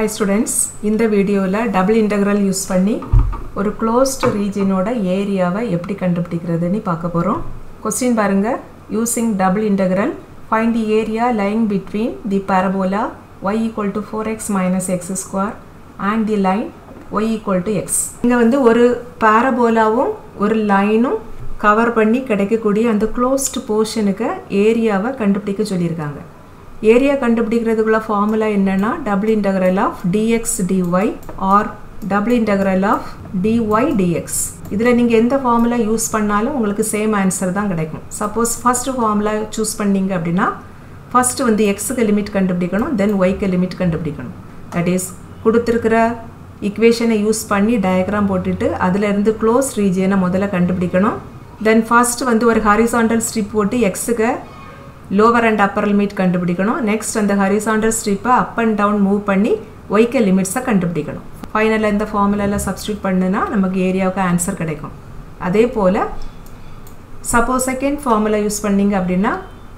High students இந்த வீடியோவில் double integral use பண்ணி ஒரு க்ளோஸ்டு ரீஜனோட ஏரியாவை எப்படி கண்டுபிடிக்கிறதுன்னு பார்க்க போகிறோம் கொஸ்டின் பாருங்கள் using double integral find the area line between the parabola y equal to four x minus x square and the line y equal to x இங்கே வந்து ஒரு பாரபோலாவும் ஒரு லைனும் கவர் பண்ணி கிடைக்கக்கூடிய அந்த க்ளோஸ்டு போர்ஷனுக்கு ஏரியாவை கண்டுபிடிக்க சொல்லியிருக்காங்க. ஏரியா கண்டுபிடிக்கிறதுக்குள்ள ஃபார்முலா என்னன்னா double integral of dx dy or double integral of dy dx இதில் நீங்கள் எந்த ஃபார்முலா யூஸ் பண்ணாலும் உங்களுக்கு சேம் ஆன்சர் தான் கிடைக்கும். சப்போஸ் ஃபஸ்ட்டு ஃபார்முலா சூஸ் பண்ணீங்க அப்படின்னா ஃபஸ்ட்டு வந்து எக்ஸுக்கு லிமிட் கண்டுபிடிக்கணும் தென் ஒய்க்கு லிமிட் கண்டுபிடிக்கணும். தட் இஸ் கொடுத்துருக்கிற இக்குவேஷனை யூஸ் பண்ணி டயக்ராம் போட்டுட்டு அதிலிருந்து க்ளோஸ் ரீஜியனை முதல்ல கண்டுபிடிக்கணும். தென் ஃபஸ்ட்டு வந்து ஒரு ஹாரிசாண்டல் ஸ்ட்ரிப் போட்டு எக்ஸுக்கு லோவர் அண்ட் அப்பர் லிமிட் கண்டுபிடிக்கணும். நெக்ஸ்ட் அந்த ஹரிசாண்டல் ஸ்ட்ரிப்பை அப் அண்ட் டவுன் மூவ் பண்ணி ஒய்க்க லிமிட்ஸை கண்டுபிடிக்கணும். ஃபைனலில் இந்த ஃபார்முலாவில் சப்ஸ்டியூட் பண்ணுனா நமக்கு ஏரியாவுக்கு ஆன்சர் கிடைக்கும். அதே போல் சப்போஸ் செகண்ட் ஃபார்முலா யூஸ் பண்ணீங்க அப்படின்னா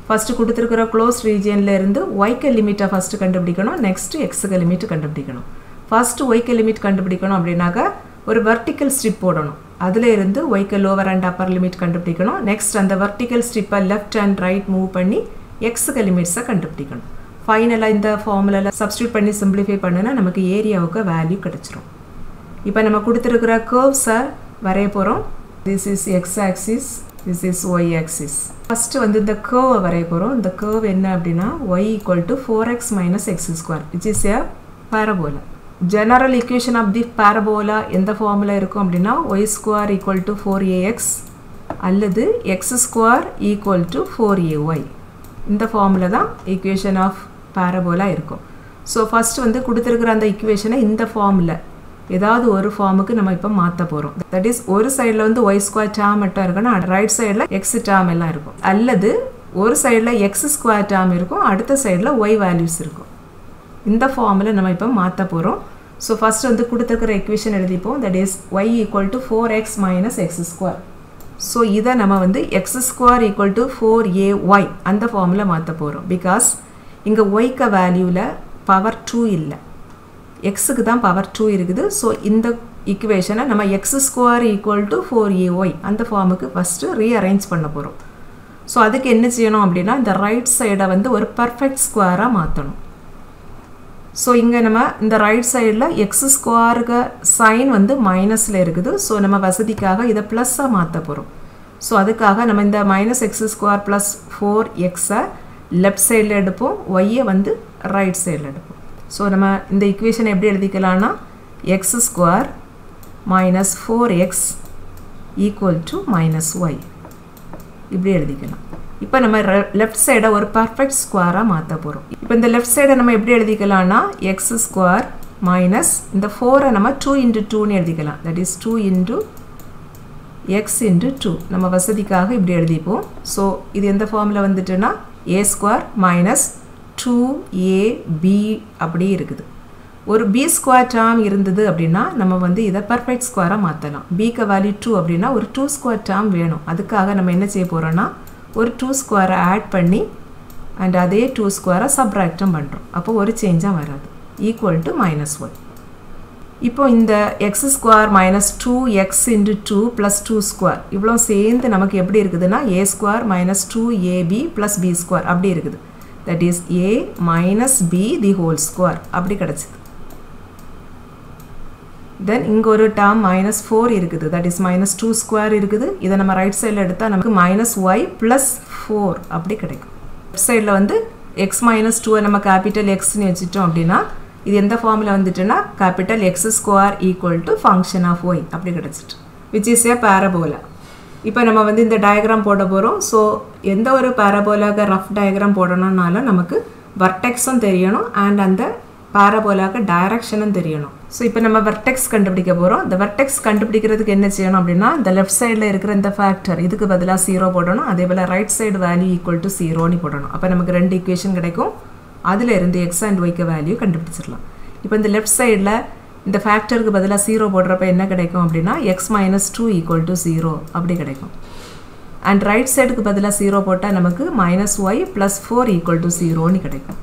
ஃபஸ்ட்டு கொடுத்துருக்குற க்ளோஸ் ரீஜியனில் இருந்து ஒய்க்க லிமிட்டை ஃபஸ்ட்டு கண்டுபிடிக்கணும். நெக்ஸ்ட்டு எக்ஸுக்கு லிமிட் கண்டுபிடிக்கணும். ஃபஸ்ட்டு ஒய்க்க லிமிட் கண்டுபிடிக்கணும் அப்படின்னாக்கா ஒரு வெர்டிக்கல் ஸ்ட்ரிப் போடணும். அதில் இருந்து ஒய்க்கு லோவர் அண்ட் அப்பர் லிமிட் கண்டுபிடிக்கணும். நெக்ஸ்ட் அந்த வெர்டிக்கல் ஸ்ட்ரிப்பை லெஃப்ட் அண்ட் ரைட் மூவ் பண்ணி எக்ஸுக்கு லிமிட்ஸை கண்டுபிடிக்கணும். ஃபைனலாக இந்த ஃபார்முலாவில் சப்ஸ்டியூட் பண்ணி சிம்பிளிஃபை பண்ணுனா நமக்கு ஏரியாவுக்கு வேல்யூ கிடச்சிரும். இப்போ நம்ம கொடுத்துருக்குற கேர்வ்ஸை வரைய போகிறோம் this is X axis this is Y axis first வந்து இந்த கேர்வை வரைய போகிறோம் இந்த கேர்வ் என்ன அப்படின்னா Y equal to four X minus X square which is a parabola general equation of the parabola எந்த ஃபார்மில் இருக்கும் அப்படின்னா Y square equal to four a x அல்லது X square equal to four a y இந்த ஃபார்மில் தான் equation of parabola இருக்கும். So first வந்து கொடுத்துருக்குற அந்த இக்குவேஷனை இந்த ஃபார்மில் ஏதாவது ஒரு ஃபார்முக்கு நம்ம இப்போ மாற்ற போகிறோம் தட் இஸ் ஒரு சைடில் வந்து ஒய் ஸ்கொயர் டேம் மட்டும் இருக்குன்னா ரைட் சைடில் எக்ஸ் டேம் எல்லாம் இருக்கும். அல்லது ஒரு சைடில் எக்ஸ் ஸ்கொயர் டேம் இருக்கும் அடுத்த சைடில் ஒய் வேல்யூஸ் இருக்கும். இந்த ஃபார்மில் நம்ம இப்போ மாற்ற போகிறோம் ஸோ ஃபஸ்ட் வந்து கொடுத்துருக்கிற equation எழுதிப்போம். That is y equal to four x minus x square so இதை நம்ம வந்து x square equal to four a y அந்த ஃபார்மில் மாற்ற போகிறோம் பிகாஸ் இங்கே ஒய்க்க வேல்யூவில் பவர் டூ இல்லை. எக்ஸுக்கு தான் பவர் டூ இருக்குது. ஸோ இந்த இக்குவேஷனை நம்ம x square equal to four a y அந்த ஃபார்முக்கு ஃபஸ்ட்டு ரீஅரேஞ்ச் பண்ண போகிறோம் ஸோ அதுக்கு என்ன செய்யணும் அப்படின்னா இந்த ரைட் சைடை வந்து ஒரு பர்ஃபெக்ட் ஸ்கொயராக மாற்றணும் ஸோ இங்கே நம்ம இந்த ரைட் சைடில் எக்ஸ் ஸ்கொயருக்கு சைன் வந்து மைனஸில் இருக்குது. ஸோ நம்ம வசதிக்காக இதை ப்ளஸ்ஸாக மாற்ற போகிறோம் ஸோ அதுக்காக நம்ம இந்த minus x square plus four எக்ஸை லெஃப்ட் சைடில் எடுப்போம். ஒய்யை வந்து ரைட் சைடில் எடுப்போம். ஸோ நம்ம இந்த இக்குவேஷனை எப்படி எழுதிக்கலாம்னா x square minus four x equal to minus y இப்படி எழுதிக்கலாம். இப்போ நம்ம லெஃப்ட் சைடை ஒரு பர்ஃபெக்ட் ஸ்கொயராக மாற்ற போகிறோம் இப்போ இந்த லெஃப்ட் சைடை நம்ம எப்படி எழுதிக்கலாம்னா எக்ஸ் ஸ்கொயர் மைனஸ் இந்த ஃபோரை நம்ம டூ இன்ட்டு டூன்னு எழுதிக்கலாம். That is two into x into two நம்ம வசதிக்காக இப்படி எழுதிப்போம். ஸோ இது எந்த ஃபார்மில் வந்துட்டுன்னா a square minus two a b அப்படி இருக்குது. ஒரு பி ஸ்கொயர் டேர்ம் இருந்தது அப்படின்னா நம்ம வந்து இதை பர்ஃபெக்ட் ஸ்கொயராக மாற்றலாம் பிக்கு வேல்யூ டூ அப்படின்னா ஒரு டூ ஸ்கொயர் டேர்ம் வேணும். அதுக்காக நம்ம என்ன செய்ய போகிறோன்னா ஒரு டூ ஸ்கொயரை ஆட் பண்ணி அண்ட் அதே டூ ஸ்கொயரை சப்ராக்டும் பண்ணுறோம் அப்போ ஒரு சேஞ்சாக வராது ஈக்குவல் டு மைனஸ் ஒன் இப்போ இந்த x square minus two x into two plus two square இவ்வளோ சேர்ந்து நமக்கு எப்படி இருக்குதுன்னா a square minus two a b plus b square அப்படி இருக்குது that is a minus b the whole square அப்படி கிடச்சிது தென் இங்கே ஒரு டேர்ம் மைனஸ் ஃபோர் இருக்குது. That is minus two square இருக்குது. இதை நம்ம ரைட் சைடில் எடுத்தால் நமக்கு மைனஸ் ஒய் ப்ளஸ் ஃபோர் அப்படி கிடைக்கும். லெஃப்ட் சைடில் வந்து எக்ஸ் மைனஸ் டூவை நம்ம கேபிட்டல் எக்ஸ்னு வச்சுட்டோம் அப்படின்னா இது எந்த ஃபார்மில் வந்துட்டுன்னா capital x square equal to function of y அப்படி கிடச்சிட்டு. விச் இஸ் ஏ பேரபோலா இப்போ நம்ம வந்து இந்த டயக்ராம் போட போகிறோம் ஸோ எந்த ஒரு பேரபோலாக ரஃப் டயக்ராம் போடணும்னாலும் நமக்கு வர்டெக்ஸும் தெரியணும் அண்ட் அந்த பேரபோலாக டைரக்ஷனும் தெரியணும். ஸோ இப்போ நம்ம வெர்டெக்ஸ் கண்டுபிடிக்க போகிறோம் இந்த வெர்டெக்ஸ் கண்டுபிடிக்கிறதுக்கு என்ன செய்யணும் அப்படின்னா இந்த லெஃப்ட் சைடில் இருக்கிற இந்த ஃபேக்டர் இதுக்கு பதிலாக ஜீரோ போடணும். அதே போல் right side value equal to ஜீரோன்னு போடணும். அப்போ நமக்கு ரெண்டு ஈக்குவேஷன் கிடைக்கும். அதில் இருந்து எக்ஸ் அண்ட் ஒய்க்கு வேல்யூ கண்டுபிடிச்சிடலாம். இப்போ இந்த லெஃப்ட் சைடில் இந்த ஃபேக்டருக்கு பதிலாக ஜீரோ போடுறப்ப என்ன கிடைக்கும் அப்படின்னா x minus two equal to zero அப்படி கிடைக்கும். அண்ட் ரைட் சைடுக்கு பதிலாக ஜீரோ போட்டால் நமக்கு minus y plus four equal to ஜீரோன்னு கிடைக்கும்.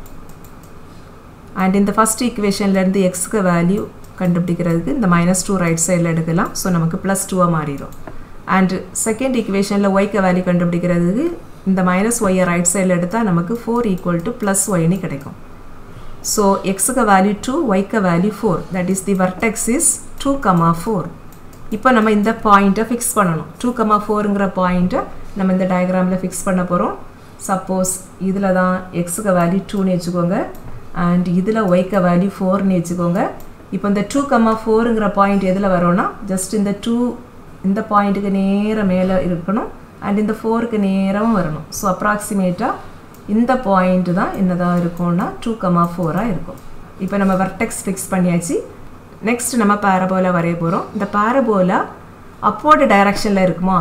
அண்ட் இந்த ஃபஸ்ட் ஈக்குவேஷன்லேருந்து எக்ஸுக்கு வேல்யூ கண்டுபிடிக்கிறதுக்கு இந்த மைனஸ் டூ ரைட் சைடில் எடுக்கலாம். ஸோ நமக்கு ப்ளஸ் டூவாக மாறிடும். அண்ட் செகண்ட் ஈக்குவேஷனில் ஒய்க்கு வேல்யூ கண்டுபிடிக்கிறதுக்கு இந்த மைனஸ் ஒய்யை ரைட் சைடில் எடுத்தால் நமக்கு ஃபோர் ஈக்குவல் டு ப்ளஸ் ஒய்னு கிடைக்கும். ஸோ எக்ஸுக்கு வேல்யூ டூ ஒய்க்கு value four that is the vertex is two comma four இப்போ நம்ம இந்த பாயிண்ட்டை ஃபிக்ஸ் பண்ணணும். டூ கமா ஃபோருங்கிற பாயிண்ட்டை நம்ம இந்த டயக்ராமில் ஃபிக்ஸ் பண்ண போகிறோம் சப்போஸ் இதில் தான் எக்ஸுக்கு வேல்யூ டூன்னு வச்சுக்கோங்க. அண்ட் இதில் ஒய்க்கு வேல்யூ ஃபோர்னு வச்சுக்கோங்க. இப்போ இந்த டூ கம்மா ஃபோருங்கிற பாயிண்ட் எதில் வரோன்னா ஜஸ்ட் இந்த டூ இந்த பாயிண்ட்டுக்கு நேராக மேலே இருக்கணும் அண்ட் இந்த ஃபோருக்கு நேரமும் வரணும். ஸோ அப்ராக்சிமேட்டாக இந்த பாயிண்ட்டு தான் என்னதாக இருக்கும்னா டூ கமா ஃபோராக இருக்கும். இப்போ நம்ம வர்டெக்ஸ் ஃபிக்ஸ் பண்ணியாச்சு. நெக்ஸ்ட் நம்ம பேரபோலா வரைய போகிறோம் இந்த பேரபோலா அப்வோர்டு டைரக்ஷனில் இருக்குமா?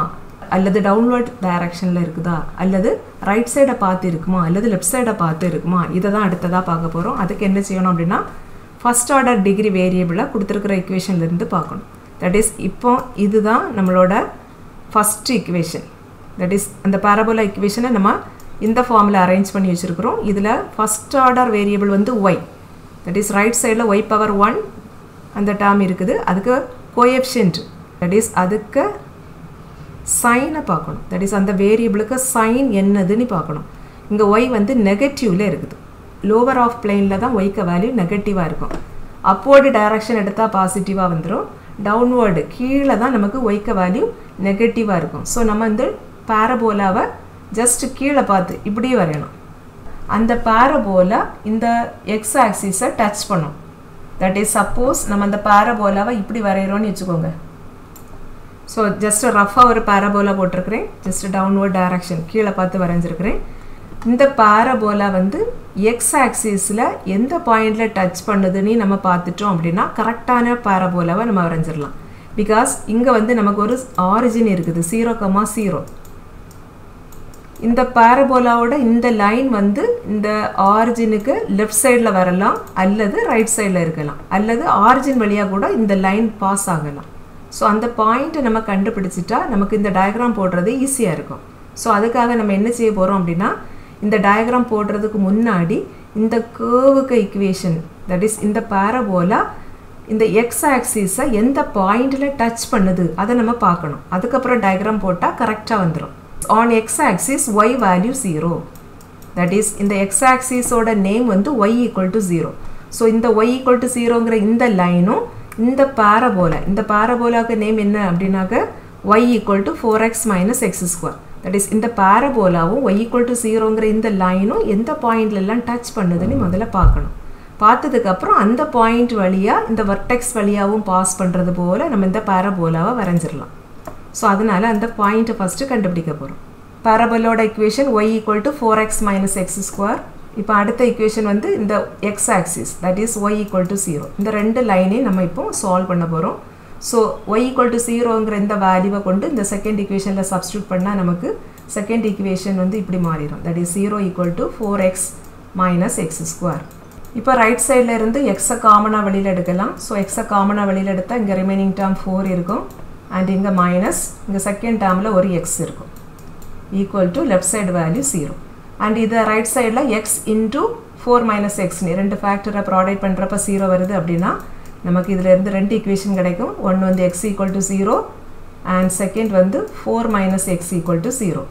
அல்லது டவுன்வர்ட் டைரக்ஷனில் இருக்குதா? அல்லது ரைட் சைடை பார்த்து இருக்குமா? அல்லது லெஃப்ட் சைடை பார்த்து இருக்குமா? இதை தான் அடுத்ததாக பார்க்க போகிறோம் அதுக்கு என்ன செய்யணும் அப்படின்னா ஃபஸ்ட் ஆர்டர் டிகிரி வேரியபிளாக கொடுத்துருக்குற இக்குவேஷன்லேருந்து பார்க்கணும். தட் இஸ் இப்போ இதுதான் நம்மளோட ஃபஸ்ட் இக்குவேஷன் தட் இஸ் அந்த பேரபோலா இக்குவேஷனை நம்ம இந்த ஃபார்மில் அரேஞ்ச் பண்ணி வச்சுருக்கிறோம். இதில் ஃபஸ்ட் ஆர்டர் வேரியபிள் வந்து ஒய் தட் இஸ் ரைட் சைடில் ஒய் பவர் ஒன் அந்த டேர்ம் இருக்குது. அதுக்கு கோஎப்ஷன்ட் தட் இஸ் அதுக்கு சைனை பார்க்கணும். தட் இஸ் அந்த வேரியபிளுக்கு சைன் என்னதுன்னு பார்க்கணும். இங்கே ஒய் வந்து நெகட்டிவில் இருக்குது. லோவர் ஆஃப் பிளெயினில் தான் ஒய்க்க வேல்யூ நெகட்டிவாக இருக்கும். அப்வேர்டு டைரக்ஷன் எடுத்தால் பாசிட்டிவாக வந்துடும் டவுன்வேர்டு கீழே தான் நமக்கு ஒய்க்க வேல்யூ நெகட்டிவாக இருக்கும். ஸோ நம்ம வந்து பேரபோலாவை ஜஸ்ட் கீழே பார்த்து இப்படி வரையணும். அந்த பேரபோலா இந்த எக்ஸ் ஆக்சிஸை டச் பண்ணும். தட் இஸ் சப்போஸ் நம்ம அந்த பேரபோலாவை இப்படி வரைகிறோன்னு வச்சுக்கோங்க. ஸோ ஜஸ்ட் ரஃபாக ஒரு பேரபோலா போட்டிருக்கிறேன். ஜஸ்ட் டவுன்வர்ட் டைரக்ஷன் கீழே பார்த்து வரைஞ்சிருக்கிறேன். இந்த பாரபோலா வந்து எக்ஸ் ஆக்சிஸில் எந்த பாயிண்டில் டச் பண்ணுதுன்னு நம்ம பார்த்துட்டோம் அப்படின்னா கரெக்டான பாரபோலாவை நம்ம வரைஞ்சிடலாம் பிகாஸ் இங்கே வந்து நமக்கு ஒரு ஆரிஜின் இருக்குது ஜீரோ கமா ஜீரோ இந்த பாரபோலாவோட இந்த லைன் வந்து இந்த ஆரிஜினுக்கு லெஃப்ட் சைடில் வரலாம் அல்லது ரைட் சைடில் இருக்கலாம். அல்லது ஆரிஜின் வழியாக கூட இந்த லைன் பாஸ் ஆகலாம். ஸோ அந்த பாயிண்ட்டை நம்ம கண்டுபிடிச்சிட்டா நமக்கு இந்த டயக்ராம் போடுறது ஈஸியாக இருக்கும். ஸோ அதுக்காக நம்ம என்ன செய்ய போகிறோம் அப்படின்னா இந்த டயக்ராம் போடுறதுக்கு முன்னாடி இந்த கேர்வுக்கு இக்குவேஷன் தட் இஸ் இந்த பேரபோலா இந்த எக்ஸ் ஆக்சிஸை எந்த பாயிண்டில் டச் பண்ணுது அதை நம்ம பார்க்கணும். அதுக்கப்புறம் டயக்ராம் போட்டால் கரெக்டாக வந்துடும் on X axis Y value zero that is இந்த எக்ஸ் ஆக்சிஸோட நேம் வந்து Y equal to zero so இந்த ஒய் ஈக்குவல் டு ஜீரோங்கிற இந்த லைனும் இந்த பேரபோலா இந்த பேரபோலாவுக்கு நேம் என்ன அப்படின்னாக்க y equal to four x minus x square that is இந்த பேரபோலாவும் ஒய் ஈக்குவல் டு ஜீரோங்கிற இந்த லைனும் எந்த பாயிண்ட்லலாம் டச் பண்ணுதுன்னு முதல்ல பார்க்கணும். பார்த்ததுக்கப்புறம் அந்த பாயிண்ட் வழியாக இந்த வர்டெக்ஸ் வழியாகவும் பாஸ் பண்ணுறது போல் நம்ம இந்த பேரபோலாவை வரைஞ்சிடலாம் ஸோ அதனால் அந்த பாயிண்ட்டை ஃபஸ்ட்டு கண்டுபிடிக்க போகிறோம் பேரபோலோட equation Y equal to four X minus X square இப்போ அடுத்த இக்குவேஷன் வந்து இந்த X axis that is Y equal to zero இந்த ரெண்டு லைனையும் நம்ம இப்போ சால்வ் பண்ண போகிறோம் ஸோ ஒய் ஈக்குவல் டு ஜீரோங்கிற இந்த வேல்யூவை கொண்டு இந்த செகண்ட் ஈக்குவேஷனில் சப்ஸ்டியூட் பண்ணால் நமக்கு செகண்ட் ஈக்குவேஷன் வந்து இப்படி மாறிடும். That is zero equal to four x minus x square இப்போ ரைட் சைடில் இருந்து எக்ஸை காமனாக வெளியில் எடுக்கலாம். ஸோ எக்ஸை காமனாக வெளியில் எடுத்தால் இங்கே ரிமைனிங் டேர்ம் ஃபோர் இருக்கும். அண்ட் இங்கே மைனஸ் இங்கே செகண்ட் டேர்மில் ஒரு எக்ஸ் இருக்கும். Equal to left side value zero and இதை ரைட் சைடில் எக்ஸ் இன்டூ ஃபோர் மைனஸ் எக்ஸ்னு ரெண்டு ஃபேக்டரை ப்ராடக்ட் பண்ணுறப்ப ஜீரோ வருது அப்படின்னா நமக்கு இதில் இருந்து ரெண்டு ஈக்குவேஷன் கிடைக்கும். ஒன்று வந்து x equal to zero and second வந்து four minus x equal to zero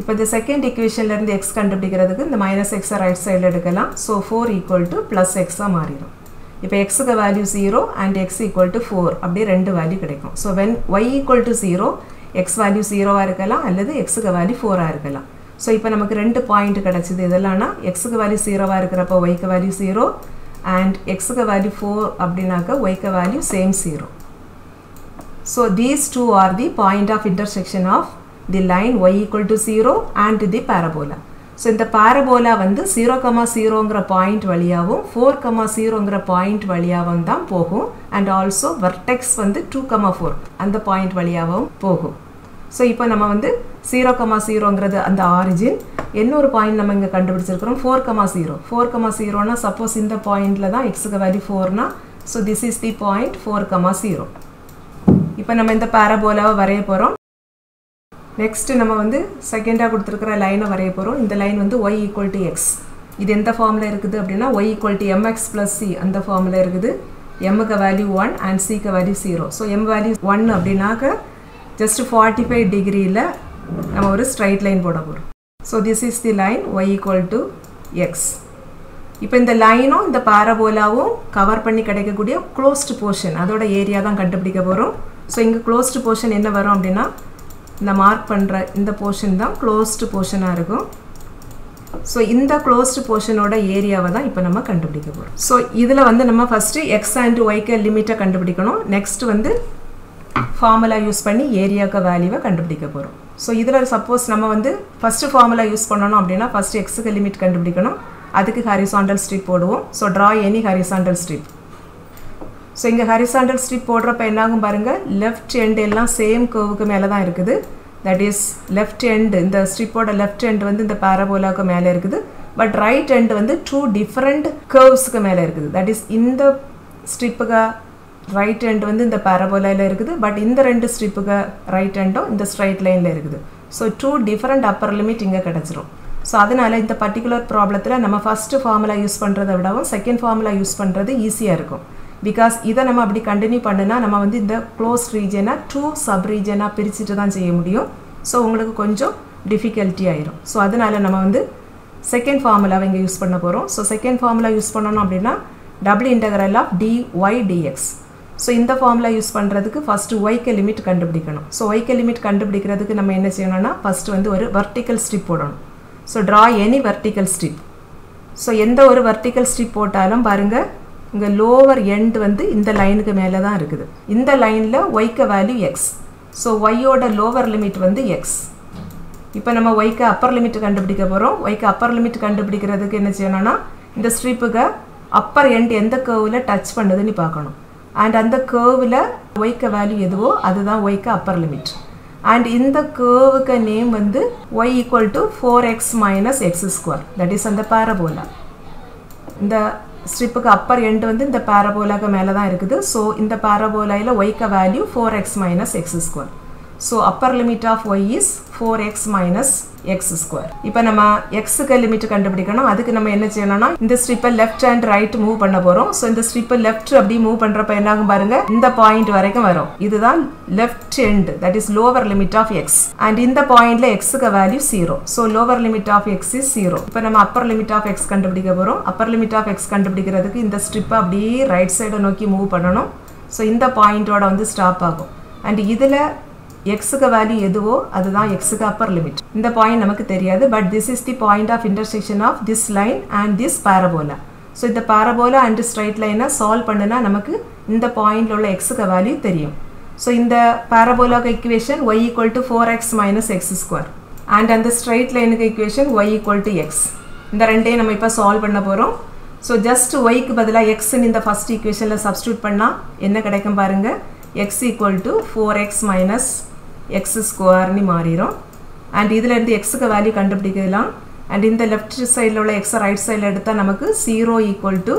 இப்போ இந்த செகண்ட் ஈக்குவேஷன்லேருந்து எக்ஸ் கண்டுபிடிக்கிறதுக்கு இந்த மைனஸ் எக்ஸை ரைட் சைடில் எடுக்கலாம். So four equal to plus எக்ஸாக மாறிடும். இப்போ எக்ஸுக்கு value zero and x equal to four அப்படியே ரெண்டு வேல்யூ கிடைக்கும். So when y equal to zero x value ஜீரோவாக இருக்கலாம் அல்லது எக்ஸுக்கு வேல்யூ ஃபோராக இருக்கலாம். ஸோ இப்போ நமக்கு ரெண்டு பாயிண்ட் கிடச்சிது. இதெல்லாம்னா எக்ஸுக்கு வேல்யூ ஜீரோவாக இருக்கிறப்போ ஒய்க்கு வேல்யூ ஜீரோ அண்ட் எக்ஸுக்கு வேல்யூ ஃபோர் அப்படின்னாக்க ஒய்க்கு value same zero so these two are the point of intersection of the line y equal to zero and the parabola so இந்த பாரபோலா வந்து ஜீரோ கமா ஜீரோங்கிற point வழியாகவும் four comma ஜீரோங்கிற point வழியாகவும் தான் போகும். அண்ட் ஆல்சோ வர்டெக்ஸ் வந்து two comma four அந்த பாயிண்ட் வழியாகவும் போகும். ஸோ இப்போ நம்ம வந்து ஜீரோ கமா ஜீரோங்கிறது அந்த ஆரிஜின் இன்னொரு பாயிண்ட் நம்ம இங்கே கண்டுபிடிச்சிருக்கிறோம். Four comma zero four comma ஜீரோனா suppose இந்த பாயிண்டில் தான் எக்ஸுக்கு value ஃபோர்னா so this is the point four comma zero இப்போ நம்ம இந்த பேரபோலாவை வரைய போகிறோம் நெக்ஸ்ட் நம்ம வந்து செகண்டாக கொடுத்துருக்கிற லைனை வரைய போகிறோம் இந்த லைன் வந்து ஒய் ஈக்குவல் டு எக்ஸ் இது எந்த ஃபார்மில் இருக்குது அப்படின்னா y equal to m x plus c அந்த ஃபார்மில் இருக்குது. எம்முக்கு வேல்யூ ஒன் அண்ட் சிக்கு value zero so m value one அப்படின்னாக்க ஜஸ்ட் ஃபார்ட்டி ஃபைவ் டிகிரியில் நம்ம ஒரு ஸ்ட்ரைட் லைன் போட போகிறோம் so this is the line y equal to x இப்போ இந்த லைனும் இந்த பாரபோலாவும் கவர் பண்ணி கிடைக்கக்கூடிய க்ளோஸ்டு போர்ஷன் அதோட ஏரியா தான் கண்டுபிடிக்க போகிறோம் ஸோ இங்கே க்ளோஸ்டு போர்ஷன் என்ன வரும் அப்படின்னா இந்த மார்க் பண்ணுற இந்த போர்ஷன் தான் க்ளோஸ்டு போர்ஷனாக இருக்கும். ஸோ இந்த க்ளோஸ்டு போர்ஷனோட ஏரியாவை தான் இப்போ நம்ம கண்டுபிடிக்க போகிறோம் ஸோ இதில் வந்து நம்ம ஃபஸ்ட்டு எக்ஸ் அண்ட் ஒய்க்கு லிமிட்டை கண்டுபிடிக்கணும். நெக்ஸ்ட் வந்து ஃபார்முலா யூஸ் பண்ணி ஏரியாவுக்கு வேல்யூவை கண்டுபிடிக்க போகிறோம் ஸோ இதில் சப்போஸ் நம்ம வந்து ஃபஸ்ட்டு ஃபார்முலா யூஸ் பண்ணணும் அப்படின்னா ஃபஸ்ட்டு எக்ஸுக்கு லிமிட் கண்டுபிடிக்கணும். அதுக்கு ஹரிசாண்டல் ஸ்ட்ரிப் போடுவோம். So draw any horizontal strip so இங்கே ஹரிசாண்டல் ஸ்ட்ரிப் போடுறப்ப என்னாகும் பாருங்கள் லெஃப்ட் எண்ட் எல்லாம் சேம் கர்வுக்கு மேலே தான் இருக்குது. தட் இஸ் லெஃப்ட் எண்ட் இந்த ஸ்ட்ரிப்போட லெஃப்ட் எண்ட் வந்து இந்த பாரபோலாவுக்கு மேலே இருக்குது. பட் ரைட் எண்ட் வந்து டூ டிஃப்ரெண்ட் கர்வ்ஸுக்கு மேலே இருக்குது. தட் இஸ் இந்த ஸ்ட்ரிப்புக்கு ரைட் ஹேண்ட் வந்து இந்த பாரபோலாவில் இருக்குது. பட் இந்த ரெண்டு ஸ்ட்ரிப்புக்கு ரைட் ஹேண்டும் இந்த ஸ்ட்ரைட் லைனில் இருக்குது. So two different upper limit இங்கே கிடச்சிரும். ஸோ அதனால் இந்த பர்டிகுலர் ப்ராப்ளத்தில் நம்ம ஃபஸ்ட்டு ஃபார்முலா யூஸ் பண்ணுறதை விடவும் செகண்ட் ஃபார்முலா யூஸ் பண்ணுறது ஈஸியாக இருக்கும். பிகாஸ் இதை நம்ம அப்படி கண்டினியூ பண்ணுனா நம்ம வந்து இந்த க்ளோஸ் ரீஜனை டூ சப் ரீஜனாக பிரிச்சுட்டு தான் செய்ய முடியும். ஸோ உங்களுக்கு கொஞ்சம் டிஃபிகல்ட்டி ஆயிரும். ஸோ அதனால் நம்ம வந்து செகண்ட் ஃபார்முலாவை இங்கே யூஸ் பண்ண போகிறோம் ஸோ செகண்ட் ஃபார்முலா யூஸ் பண்ணணும் அப்படின்னா double integral of d y d x so இந்த ஃபார்முலா யூஸ் பண்ணுறதுக்கு ஃபஸ்ட்டு ஒய்க்கு லிமிட் கண்டுபிடிக்கணும். ஸோ ஒய்க்கு லிமிட் கண்டுபிடிக்கிறதுக்கு நம்ம என்ன செய்யணும்னா ஃபஸ்ட்டு வந்து ஒரு வர்டிக்கல் ஸ்ட்ரிப் போடணும். So draw any vertical strip so எந்த ஒரு வர்டிக்கல் ஸ்ட்ரிப் போட்டாலும் பாருங்கள் இங்கே லோவர் எண்ட் வந்து இந்த லைனுக்கு மேலே தான் இருக்குது. இந்த லைனில் ஒய்க்க வேல்யூ எக்ஸ் ஸோ ஒய்யோட லோவர் லிமிட் வந்து எக்ஸ் இப்போ நம்ம ஒய்க்கு அப்பர் லிமிட் கண்டுபிடிக்க போகிறோம் ஒய்க்கு அப்பர் லிமிட் கண்டுபிடிக்கிறதுக்கு என்ன செய்யணும்னா இந்த ஸ்ட்ரிப்புக்கு அப்பர் எண்ட் எந்த கேர்வில் டச் பண்ணுதுன்னு பார்க்கணும். அண்ட் அந்த கேர்வில் ஒய்க்க வேல்யூ எதுவோ அதுதான் ஒய்க்க அப்பர் லிமிட் அண்ட் இந்த கேர்வுக்கு நேம் வந்து y equal to four x minus x square that is அந்த பாரபோலா இந்த ஸ்ட்ரிப்புக்கு அப்பர் எண்டு வந்து இந்த பாரபோலாக்கு மேலே தான் இருக்குது. ஸோ இந்த பாரபோலாயில் ஒய்க்க value four x minus x square so upper limit of y is four x minus x square இப்போ நம்ம எக்ஸுக்கு லிமிட் கண்டுபிடிக்கணும். அதுக்கு நம்ம என்ன செய்யணும்னா இந்த ஸ்ட்ரிப்பை லெஃப்ட் அண்ட் ரைட் மூவ் பண்ண போகிறோம் ஸோ இந்த ஸ்ட்ரிப்பை லெஃப்ட் அப்படி மூவ் பண்ணுறப்ப என்னாகும் பாருங்க இந்த பாயிண்ட் வரைக்கும் வரும். இதுதான் left end that is lower limit of x and இந்த பாயிண்ட்ல எக்ஸுக்கு value zero so lower limit of x is zero இப்போ நம்ம அப்பர் லிமிட் ஆஃப் எக்ஸ் கண்டுபிடிக்க போகிறோம் அப்பர் லிமிட் ஆஃப் எக்ஸ் கண்டுபிடிக்கிறதுக்கு இந்த ஸ்ட்ரிப்பை அப்படியே ரைட் சைடை நோக்கி மூவ் பண்ணணும். ஸோ இந்த பாயிண்டோட வந்து ஸ்டாப் ஆகும். அண்ட் இதில் எக்ஸுக்கு வேல்யூ எதுவோ அதுதான் எக்ஸுக்கு அப்பர் லிமிட் இந்த பாயிண்ட் நமக்கு தெரியாது but this is the point of intersection of this line and this parabola so இந்த பாரபோலா அண்ட் ஸ்ட்ரைட் லைனை சால்வ் பண்ணுனா நமக்கு இந்த பாயிண்டில் உள்ள எக்ஸுக்கு வேல்யூ தெரியும். ஸோ இந்த பாரபோலாக்கு equation y equal to four x minus x square and அந்த ஸ்ட்ரைட் லைனுக்கு equation y equal to x இந்த ரெண்டையும் நம்ம இப்போ சால்வ் பண்ண போகிறோம் ஸோ ஜஸ்ட் ஒய்க்கு பதிலாக எக்ஸ்ன்னு இந்த ஃபஸ்ட் ஈக்குவேஷனில் சப்ஸ்டியூட் பண்ணால் என்ன கிடைக்கும் பாருங்கள் x equal to four x minus x ஸ்கொயர்னு மாறிடும் அண்ட் இதிலேருந்து எக்ஸுக்கு வேல்யூ கண்டுபிடிக்கலாம். அண்ட் இந்த லெஃப்ட் சைடில் உள்ள எக்ஸை ரைட் சைடில் எடுத்தால் நமக்கு ஜீரோ ஈக்குவல் டு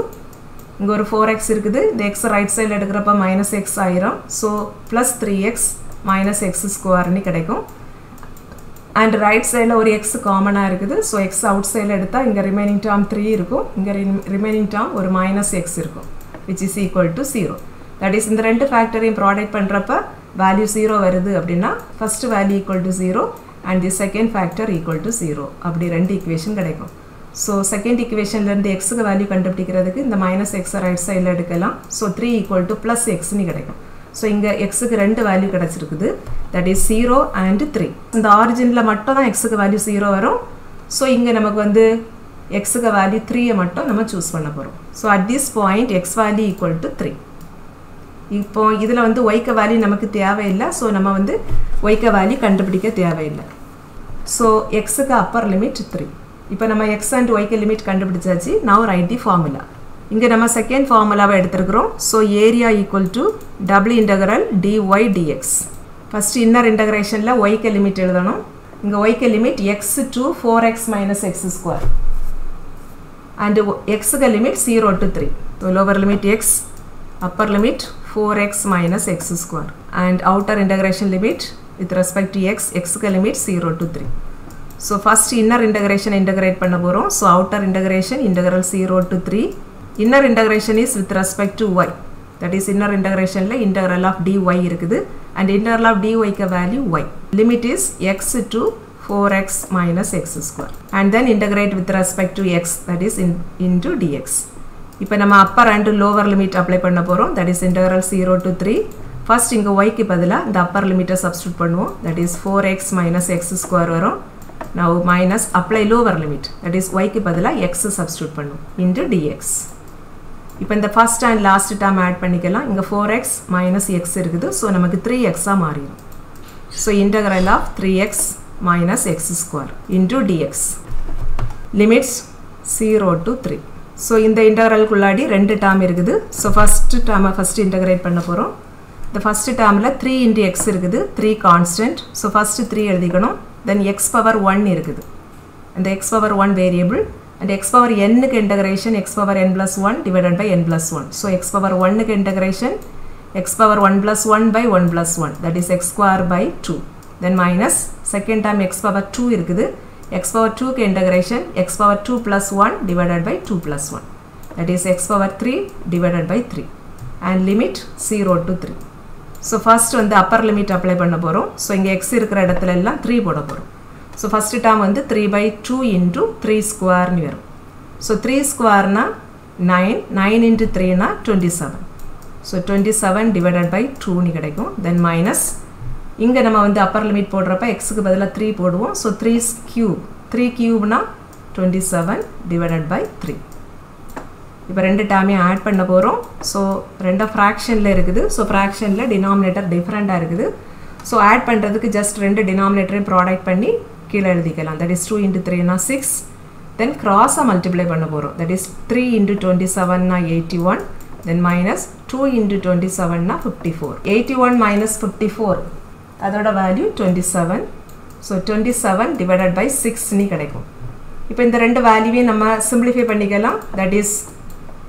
இங்கே ஒரு ஃபோர் எக்ஸ் இருக்குது. இந்த எக்ஸ் ரைட் சைடில் எடுக்கிறப்ப மைனஸ் எக்ஸ் ஆயிரும். So plus three x minus x ஸ்கொயர்னு கிடைக்கும். அண்ட் ரைட் சைடில் ஒரு எக்ஸ் காமனாக இருக்குது. ஸோ எக்ஸ் அவுட் சைடில் எடுத்தால் இங்கே ரிமைனிங் டேர்ம் த்ரீ இருக்கும். இங்கே ரிமைனிங் டேர்ம் ஒரு மைனஸ் எக்ஸ் இருக்கும் which is equal to zero that is இந்த ரெண்டு ஃபேக்டரையும் ப்ராடக்ட் பண்ணுறப்ப வேல்யூ ஜீரோ வருது அப்படின்னா first value equal to zero and the second factor equal to zero அப்படி ரெண்டு ஈக்குவேஷன் கிடைக்கும். ஸோ செகண்ட் ஈக்குவேஷன்லேருந்து எக்ஸுக்கு வேல்யூ கண்டுபிடிக்கிறதுக்கு இந்த மைனஸ் எக்ஸை ரைட் சைடில் எடுக்கலாம். So three equal to plus எக்ஸ்னு கிடைக்கும். ஸோ இங்கே எக்ஸுக்கு ரெண்டு வேல்யூ கிடச்சிருக்குது. That is zero and three இந்த ஆரிஜினில் மட்டும் தான் எக்ஸுக்கு வேல்யூ ஜீரோ வரும். ஸோ இங்கே நமக்கு வந்து எக்ஸுக்கு வேல்யூ த்ரீயை மட்டும் நம்ம சூஸ் பண்ண போகிறோம் so at this point x value equal to three இப்போ இதில் வந்து ஒய்க்க வேல்யூ நமக்கு தேவையில்லை. ஸோ நம்ம வந்து ஒய்க்க வேல்யூ கண்டுபிடிக்க தேவையில்லை. ஸோ எக்ஸுக்கு அப்பர் லிமிட் த்ரீ இப்போ நம்ம எக்ஸ் அண்ட் ஒய்க்கு லிமிட் கண்டுபிடிச்சாச்சு. நவ் ரைட் தி ஃபார்முலா இங்கே நம்ம செகண்ட் ஃபார்முலாவை எடுத்துருக்குறோம். So area equal to double integral d y d x first inner இன்டகிரேஷனில் ஒய்க்கு லிமிட் எழுதணும். இங்கே ஒய்க்கு limit x to four x minus x square and எக்ஸுக்கு limit zero to three so lower limit x upper limit 4x minus x square and outer integration limit with respect to x x limit 0 to 3 so first inner integration integrate பண்ண போகிறோம் so outer integration integral zero to three inner integration is with respect to y that is inner இன்டகிரேஷனில் integral of dy இருக்குது and integral of dyக்கு value y limit is x to 4x minus x square and then integrate with respect to x that is in, into dx இப்போ நம்ம upper and lower limit apply பண்ண போகிறோம் that is integral zero to three first இங்கே ஒய்க்கு பதிலாக இந்த upper லிமிட்டை substitute பண்ணுவோம். That is four x minus x square வரும். நான் minus apply lower limit that is ஒய்க்கு பதிலாக எக்ஸ் சப்ஸ்டியூட் பண்ணுவோம் இன்டு டிஎக்ஸ் இப்போ இந்த first and last term add பண்ணிக்கலாம். இங்கே ஃபோர் எக்ஸ் மைனஸ் எக்ஸ் இருக்குது. ஸோ நமக்கு த்ரீ எக்ஸாக மாறிடும். So integral of three x minus x square into dx. Limits 0 to 3 so இந்த இன்டகரலுக்குள்ளாடி ரெண்டு டேர்ம் இருக்குது. ஸோ ஃபஸ்ட்டு டேர்மை ஃபஸ்ட்டு இன்டகிரேட் பண்ண போகிறோம் இந்த ஃபஸ்ட்டு டேர்மில் த்ரீ இன்ட்டு எக்ஸ் இருக்குது. Three constant so first three எழுதிக்கணும். தென் எக்ஸ் பவர் ஒன் இருக்குது. அந்த x power one variable and x power என்னுக்கு integration x power n plus one divided by n plus one so x power ஒன்னுக்கு integration x power one plus one by one plus one that is x square by two then minus second term x power 2 இருக்குது. x power 2 க்கு integration x power 2 plus 1 divided by 2 plus 1 that is x power 3 divided by 3 and limit 0 to 3 so first வந்து upper limit apply பண்ண போகிறோம் so இங்கே x இருக்கிற இடத்துல எல்லாம் 3 போட போகிறோம் so first term வந்து 3 by 2 into 3 square னு வரும் so 3 square னா 9 9 into 3 னா 27 so 27 divided by 2 னு கிடைக்கும் then minus இங்கே நம்ம வந்து அப்பர் லிமிட் போடுறப்ப எக்ஸுக்கு பதிலாக த்ரீ போடுவோம். So three cube three கியூப்னா twenty seven divided by three இப்போ ரெண்டு டேமையும் ஆட் பண்ண போகிறோம் ஸோ ரெண்டு ஃப்ராக்ஷனில் இருக்குது. ஸோ ஃப்ராக்ஷனில் டினாமினேட்டர் டிஃப்ரெண்ட்டாக இருக்குது. ஸோ ஆட் பண்ணுறதுக்கு ஜஸ்ட் ரெண்டு டினாமினேட்டரையும் ப்ராடக்ட் பண்ணி கீழே எழுதிக்கலாம். தட் இஸ் டூ இன்ட்டு த்ரீனா சிக்ஸ் தென் கிராஸாக மல்டிப்ளை பண்ண போகிறோம் that is three into twenty செவன்னா eighty one then minus two into twenty செவன்னா fifty four eighty one minus fifty four அதோட value twenty seven so twenty seven divided by சிக்ஸ்னு கிடைக்கும். இப்போ இந்த ரெண்டு வேல்யூவையும் நம்ம சிம்பிளிஃபை பண்ணிக்கலாம். தட் இஸ்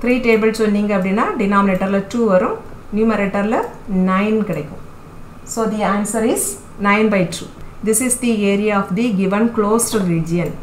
த்ரீ டேபிள் சொன்னீங்க அப்படின்னா டினாமினேட்டரில் டூ வரும். நியூமரேட்டரில் நைன் கிடைக்கும். So the answer is nine by two this is the area of the given closed region